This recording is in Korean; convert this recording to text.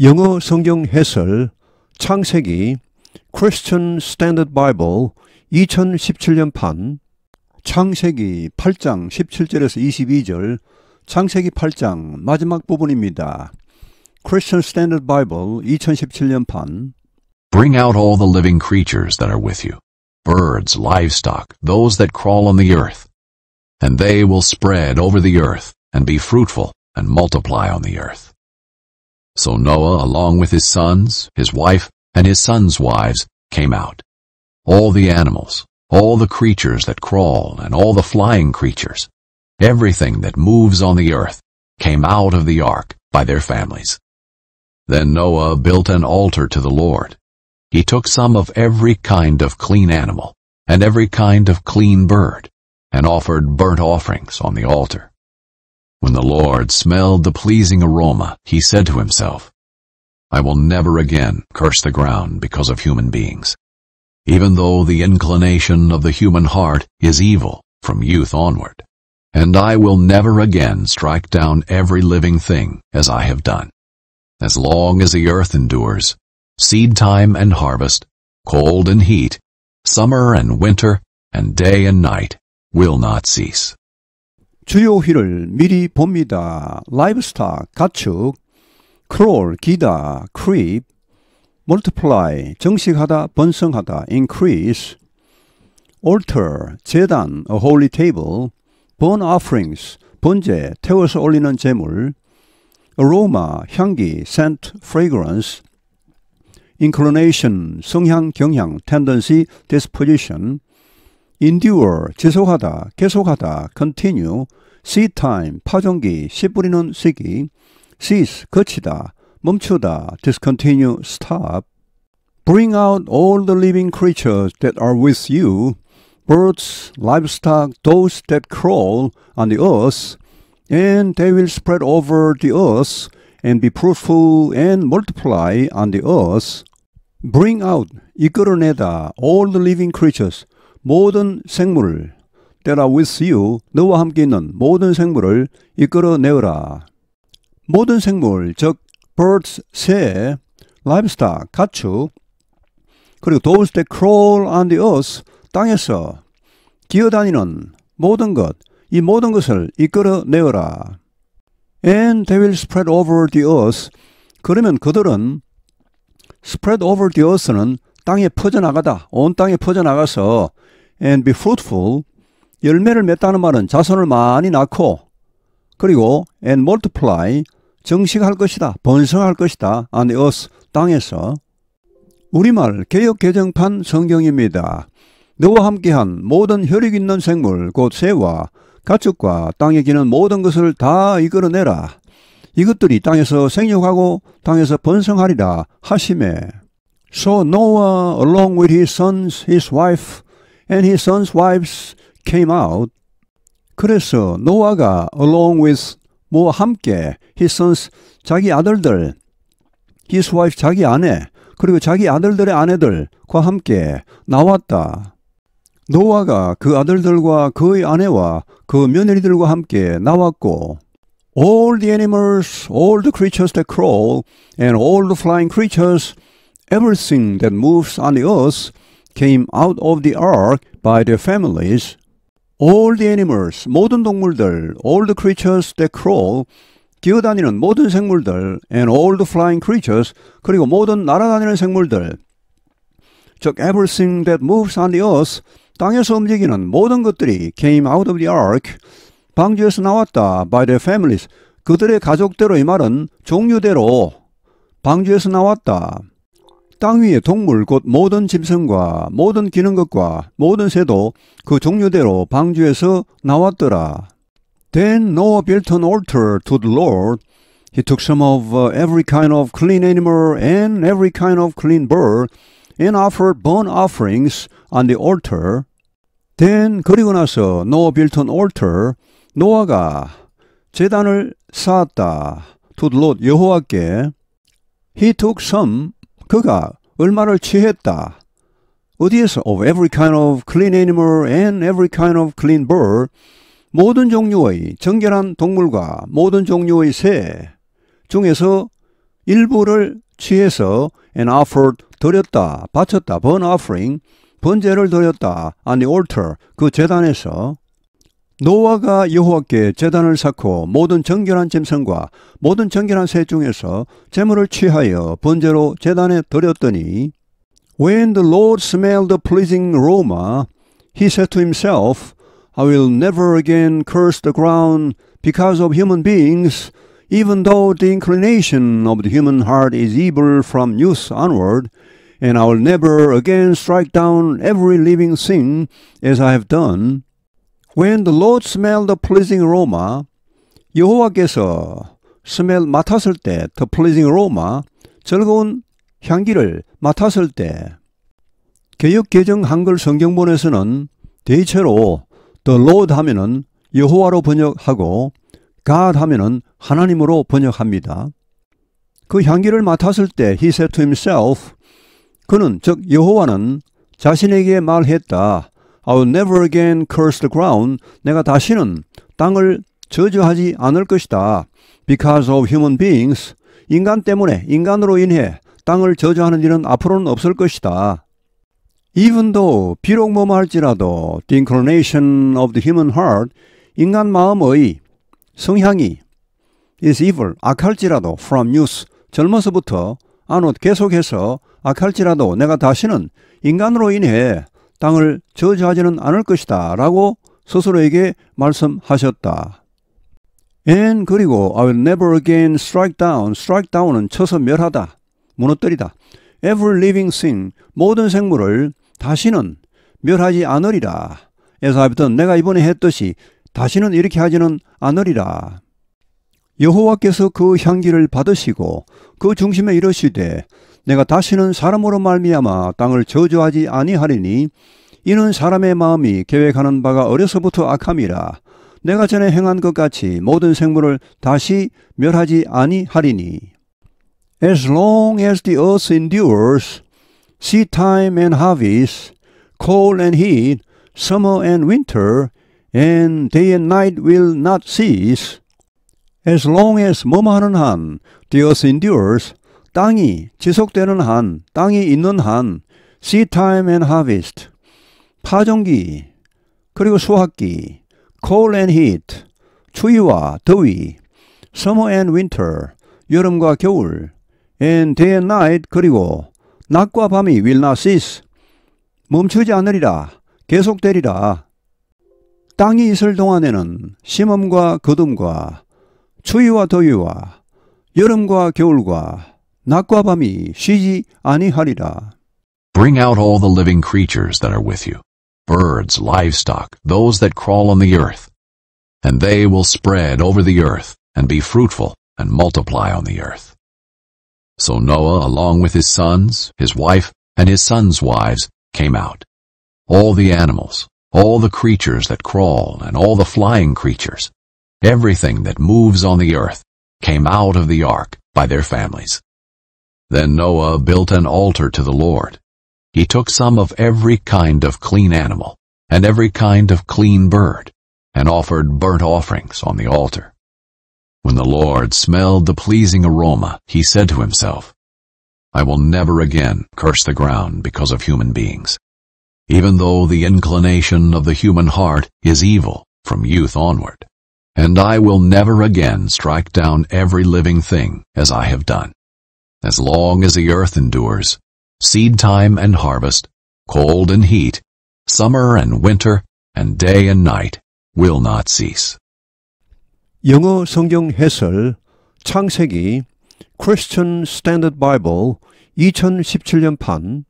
영어 성경 해설 창세기 Christian Standard Bible 2017년판 창세기 8장 17절에서 22절 창세기 8장 마지막 부분입니다. Christian Standard Bible 2017년판 Bring out all the living creatures that are with you, birds, livestock, those that crawl on the earth. And they will spread over the earth, and be fruitful, and multiply on the earth. So Noah, along with his sons, his wife, and his sons' wives, came out. All the animals, all the creatures that crawl, and all the flying creatures, everything that moves on the earth, came out of the ark by their families. Then Noah built an altar to the Lord. He took some of every kind of clean animal, and every kind of clean bird, and offered burnt offerings on the altar. When the Lord smelled the pleasing aroma, he said to himself, I will never again curse the ground because of human beings, even though the inclination of the human heart is evil from youth onward. And I will never again strike down every living thing as I have done. As long as the earth endures, seed time and harvest, cold and heat, summer and winter, and day and night will not cease. 주요 휘를 미리 봅니다. livestock 가축, crawl 기다, creep, multiply 정식하다, 번성하다, increase, altar 제단, a holy table, burn offerings 번제, 태워서 올리는 제물, aroma 향기, scent, fragrance, inclination 성향, 경향, tendency, disposition, endure 지속하다, 계속하다, continue, seed time 파종기, 씨 뿌리는 시기, cease 거치다, 멈추다, discontinue, stop. Bring out all the living creatures that are with you, birds, livestock, those that crawl on the earth, and they will spread over the earth and be fruitful and multiply on the earth. Bring out, 이끌어내다, all the living creatures, 모든 생물, that are with you, 너와 함께 있는 모든 생물을 이끌어내어라. 모든 생물, 즉 birds, 새, livestock, 가축, 그리고 those that crawl on the earth, 땅에서 기어다니는 모든 것, 이 모든 것을 이끌어내어라. And they will spread over the earth. 그러면 그들은 spread over the earth는 땅에 퍼져나가다, 온 땅에 퍼져나가서 and be fruitful, 열매를 맺다는 말은 자손을 많이 낳고 그리고 and multiply, 정식할 것이다, 번성할 것이다, on earth, 땅에서 우리말 개역 개정판 성경입니다. 너와 함께한 모든 혈육 있는 생물 곧 새와 가축과 땅에 기는 모든 것을 다 이끌어내라. 이것들이 땅에서 생육하고 땅에서 번성하리라 하심에 So Noah along with his sons, his wife and his sons' wives came out. 그래서 노아가 along with 뭐와 함께 his sons 자기 아들들 his wife 자기 아내 그리고 자기 아들들의 아내들과 함께 나왔다. 노아가 그 아들들과 그의 아내와 그 며느리들과 함께 나왔고 all the animals, all the creatures that crawl and all the flying creatures, everything that moves on the earth came out of the ark by their families. All the animals, 모든 동물들, all the creatures that crawl, 기어다니는 모든 생물들, and all the flying creatures, 그리고 모든 날아다니는 생물들, 즉 everything that moves on the earth, 땅에서 움직이는 모든 것들이 came out of the ark, 방주에서 나왔다 by their families, 그들의 가족대로 이 말은 종류대로 방주에서 나왔다. 땅 위의 동물 곧 모든 짐승과 모든 기는 것과 모든 새도 그 종류대로 방주에서 나왔더라. Then Noah built an altar to the Lord. He took some of uh, every kind of clean animal and every kind of clean bird and offered burnt offerings on the altar. Then 그리고 나서 Noah built an altar. 노아가 제단을 쌓았다. To the Lord 여호와께. He took some 그가 얼마를 취했다. 어디에서? Of every kind of clean animal and every kind of clean bird. 모든 종류의 정결한 동물과 모든 종류의 새 중에서 일부를 취해서 and offered 드렸다, 바쳤다, burn offering, 번제를 드렸다, on the altar, 그 제단에서 노아가 여호와께 제단을 쌓고 모든 정결한 짐승과 모든 정결한 새 중에서 제물을 취하여 번제로 제단에 드렸더니 When the Lord smelled the pleasing aroma, he said to himself, I will never again curse the ground because of human beings, even though the inclination of the human heart is evil from youth onward, and I will never again strike down every living thing as I have done. When the Lord smelled the pleasing aroma, 여호와께서 smell 맡았을 때 the pleasing aroma 즐거운 향기를 맡았을 때 개역 개정 한글 성경본에서는 대체로 the Lord 하면은 여호와로 번역하고 God 하면은 하나님으로 번역합니다. 그 향기를 맡았을 때 he said to himself 그는 즉 여호와는 자신에게 말했다. I will never again curse the ground. 내가 다시는 땅을 저주하지 않을 것이다. Because of human beings. 인간 때문에 인간으로 인해 땅을 저주하는 일은 앞으로는 없을 것이다. Even though 비록 뭐뭐 할지라도 the inclination of the human heart 인간 마음의 성향이 is evil 악할지라도 from youth 젊어서부터 안옷 계속해서 악할지라도 내가 다시는 인간으로 인해 땅을 저주하지는 않을 것이다 라고 스스로에게 말씀하셨다. And 그리고 I will never again strike down. strike down은 쳐서 멸하다. 무너뜨리다. Every living thing. 모든 생물을 다시는 멸하지 않으리라. done. 내가 이번에 했듯이 다시는 이렇게 하지는 않으리라. 여호와께서 그 향기를 받으시고 그 중심에 이르시되 내가 다시는 사람으로 말미암아 땅을 저주하지 아니하리니 이는 사람의 마음이 계획하는 바가 어려서부터 악함이라 내가 전에 행한 것 같이 모든 생물을 다시 멸하지 아니하리니 As long as the earth endures, seed time and harvest, cold and heat, summer and winter, and day and night will not cease. As long as 뭐뭐 하는 한, the earth endures, 땅이 지속되는 한, 땅이 있는 한, seed time and harvest, 파종기, 그리고 수확기, cold and heat, 추위와 더위, summer and winter, 여름과 겨울, and day and night, 그리고 낮과 밤이 will not cease, 멈추지 않으리라, 계속되리라. 땅이 있을 동안에는 심음과 거둠과 추위와 더위와 여름과 겨울과 낮과 밤이 쉬지 아니하리라. Bring out all the living creatures that are with you, birds, livestock, those that crawl on the earth. And they will spread over the earth, and be fruitful, and multiply on the earth. So Noah, along with his sons, his wife, and his sons' wives, came out. All the animals, all the creatures that crawl, and all the flying creatures, everything that moves on the earth, came out of the ark by their families. Then Noah built an altar to the Lord. He took some of every kind of clean animal, and every kind of clean bird, and offered burnt offerings on the altar. When the Lord smelled the pleasing aroma, he said to himself, I will never again curse the ground because of human beings, even though the inclination of the human heart is evil from youth onward. And I will never again strike down every living thing as I have done As long as the earth endures, seed time and harvest, cold and heat, summer and winter, and day and night will not cease. 영어 성경 해설 창세기 Christian Standard Bible 2017년 판